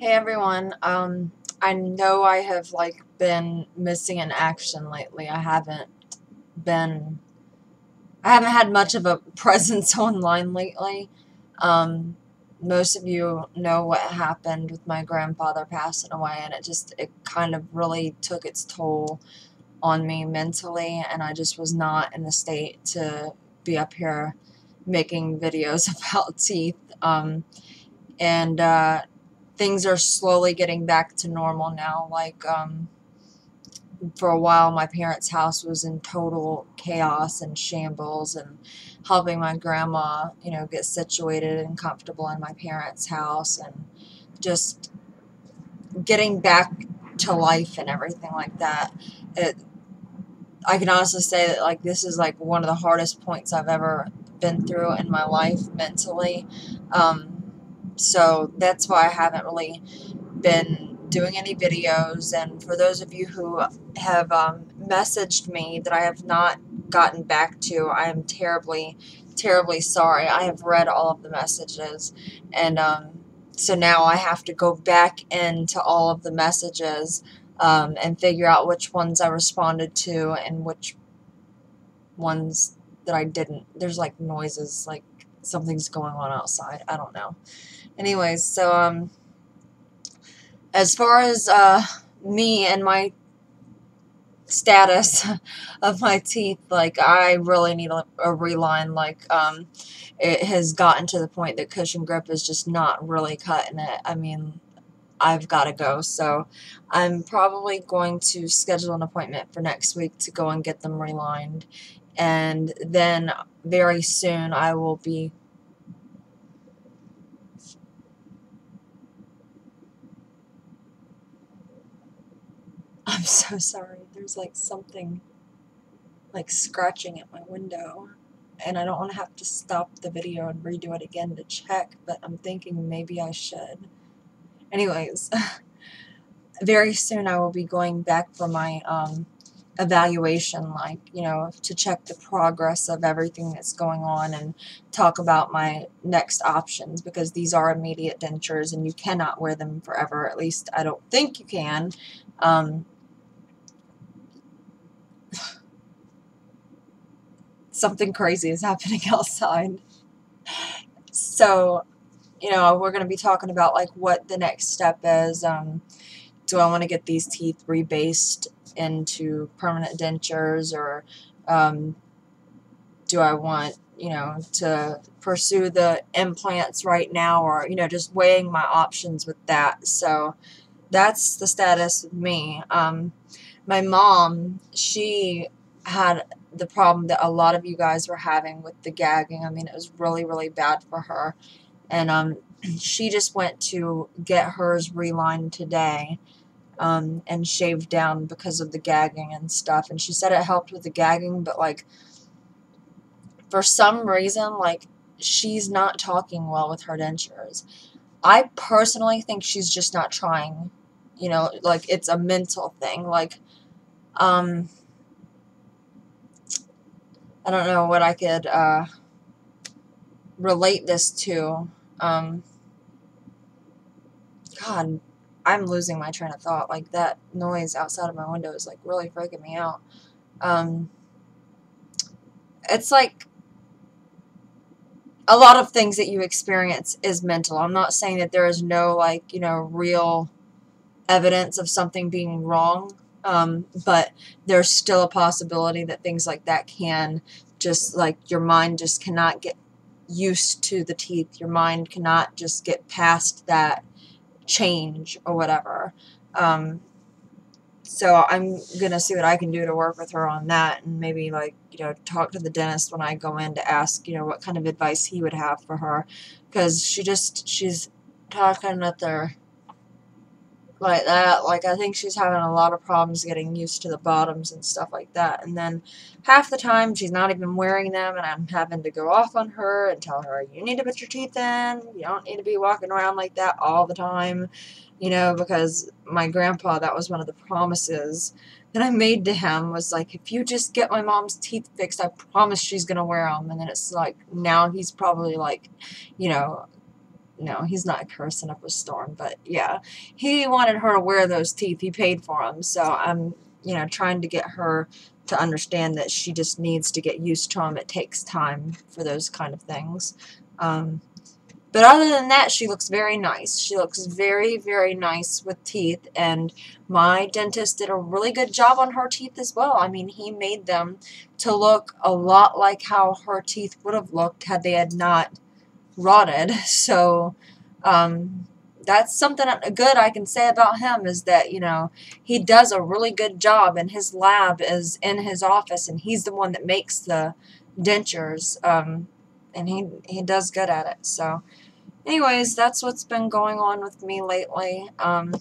Hey everyone, um, I know I have like been missing in action lately. I haven't been, I haven't had much of a presence online lately. Um, most of you know what happened with my grandfather passing away and it just, it kind of really took its toll on me mentally and I just was not in the state to be up here making videos about teeth. Um, and, uh, things are slowly getting back to normal now. Like, um, for a while, my parents' house was in total chaos and shambles, and helping my grandma, you know, get situated and comfortable in my parents' house, and just getting back to life and everything like that. It, I can honestly say that, like, this is like one of the hardest points I've ever been through in my life mentally. Um, so that's why I haven't really been doing any videos. And for those of you who have um, messaged me that I have not gotten back to, I am terribly, terribly sorry. I have read all of the messages. And um, so now I have to go back into all of the messages um, and figure out which ones I responded to and which ones that I didn't. There's like noises, like something's going on outside. I don't know. Anyways, so, um, as far as, uh, me and my status of my teeth, like, I really need a, a reline, like, um, it has gotten to the point that cushion grip is just not really cutting it. I mean, I've got to go, so I'm probably going to schedule an appointment for next week to go and get them relined, and then very soon I will be I'm so sorry. There's like something like scratching at my window. And I don't want to have to stop the video and redo it again to check, but I'm thinking maybe I should. Anyways, very soon I will be going back for my um, evaluation, like, you know, to check the progress of everything that's going on and talk about my next options because these are immediate dentures and you cannot wear them forever. At least I don't think you can. Um, something crazy is happening outside. So, you know, we're going to be talking about like what the next step is. Um, do I want to get these teeth rebased into permanent dentures or um, do I want, you know, to pursue the implants right now or, you know, just weighing my options with that. So that's the status of me. Um, my mom, she had the problem that a lot of you guys were having with the gagging. I mean, it was really, really bad for her. And um, she just went to get hers relined today um, and shaved down because of the gagging and stuff. And she said it helped with the gagging, but like, for some reason, like, she's not talking well with her dentures. I personally think she's just not trying. You know, like, it's a mental thing. Like, um, I don't know what I could uh, relate this to. Um, God, I'm losing my train of thought. Like that noise outside of my window is like really freaking me out. Um, it's like a lot of things that you experience is mental. I'm not saying that there is no like you know real evidence of something being wrong um, but there's still a possibility that things like that can just like your mind just cannot get used to the teeth. Your mind cannot just get past that change or whatever. Um, so I'm going to see what I can do to work with her on that and maybe like, you know, talk to the dentist when I go in to ask, you know, what kind of advice he would have for her. Because she just, she's talking at their like that. Like, I think she's having a lot of problems getting used to the bottoms and stuff like that. And then half the time, she's not even wearing them, and I'm having to go off on her and tell her, you need to put your teeth in. You don't need to be walking around like that all the time. You know, because my grandpa, that was one of the promises that I made to him was like, if you just get my mom's teeth fixed, I promise she's going to wear them. And then it's like, now he's probably like, you know, no, he's not cursing up a storm, but yeah, he wanted her to wear those teeth. He paid for them, so I'm, you know, trying to get her to understand that she just needs to get used to them. It takes time for those kind of things. Um, but other than that, she looks very nice. She looks very, very nice with teeth, and my dentist did a really good job on her teeth as well. I mean, he made them to look a lot like how her teeth would have looked had they had not rotted. So, um, that's something good I can say about him is that, you know, he does a really good job and his lab is in his office and he's the one that makes the dentures. Um, and he, he does good at it. So, anyways, that's what's been going on with me lately. Um,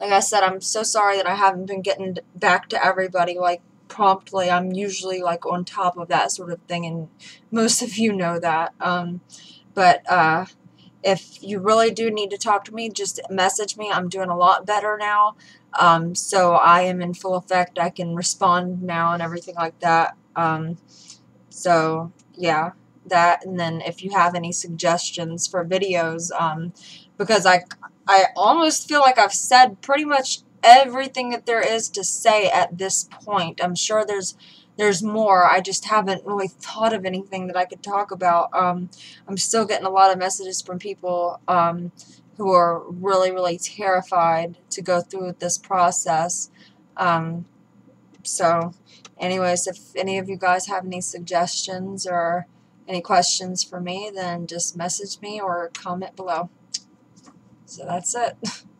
like I said, I'm so sorry that I haven't been getting back to everybody like promptly. I'm usually like on top of that sort of thing, and most of you know that. Um, but uh, if you really do need to talk to me, just message me. I'm doing a lot better now. Um, so I am in full effect. I can respond now and everything like that. Um, so yeah, that. And then if you have any suggestions for videos, um, because I, I almost feel like I've said pretty much everything that there is to say at this point. I'm sure there's there's more. I just haven't really thought of anything that I could talk about. Um, I'm still getting a lot of messages from people um, who are really, really terrified to go through this process. Um, so, anyways, if any of you guys have any suggestions or any questions for me, then just message me or comment below. So that's it.